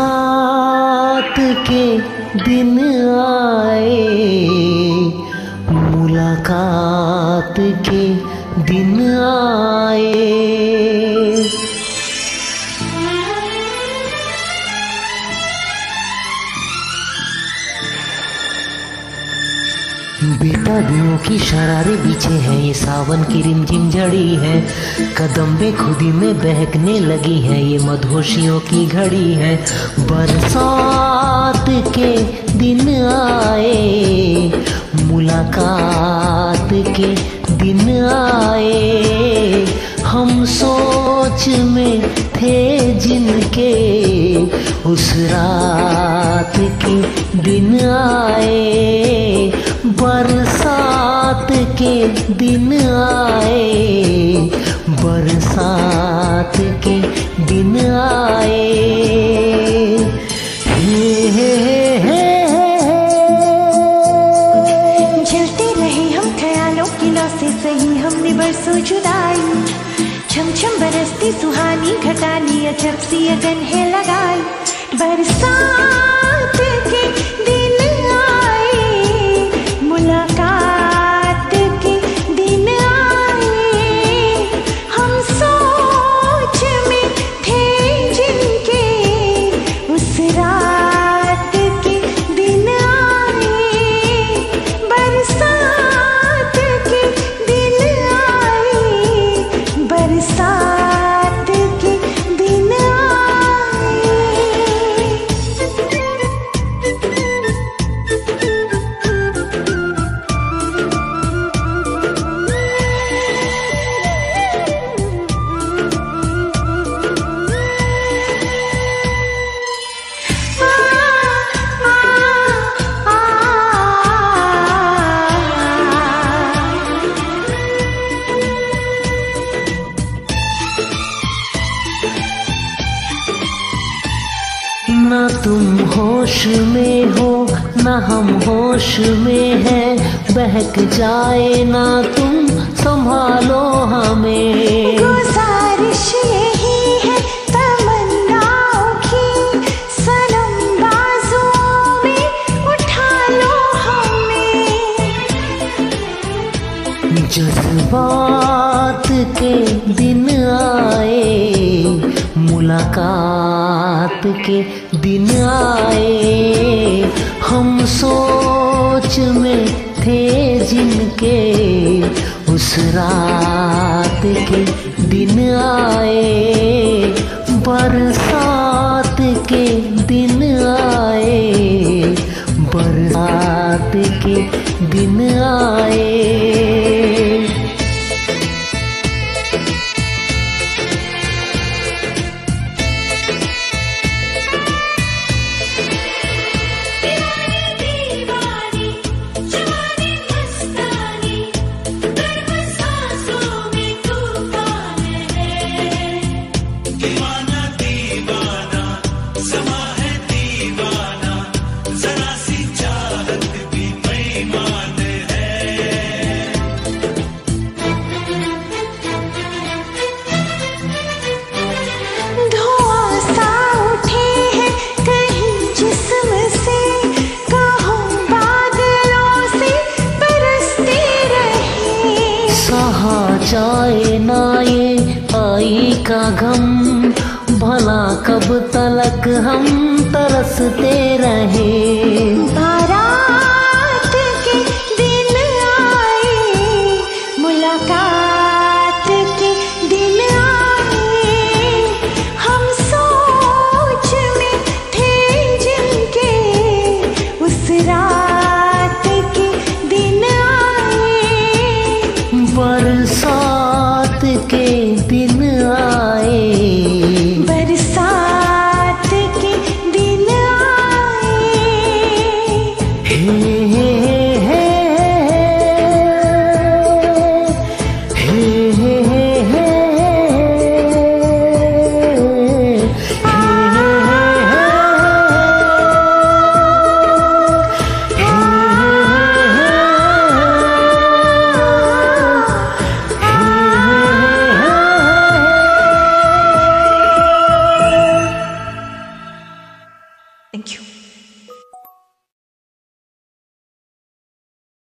बरसात के दिन आए मुलाकात के दिन आए। बेताबियों की शरारे बिछे हैं, ये सावन की रिमझिम झड़ी है। कदम में खुदी में बहकने लगी है, ये मधोशियों की घड़ी है। बरसात के दिन आए, मुलाकात के दिन आए, हम सोच में थे जिनके। उस रात के दिन आए, बरसात के दिन आए, बरसात के दिन आए। छम छम बरसती सुहानी घटानी अजब सी अगन है लगाई बरसात ना तुम होश में हो ना हम होश में है। बहक जाए ना तुम संभालो हमें। गुजारिश यही है तमन्नाओं की। सनम बाजों में उठा लो हमें। जज्बात के दिन मुलाकात के दिन आए, हम सोच में थे जिनके। उस रात के दिन आए, बरसात के दिन आए, बरसात के दिन आए। जाए ना आई का गम। भला कब तलक हम तरसते रहे। के दिन आए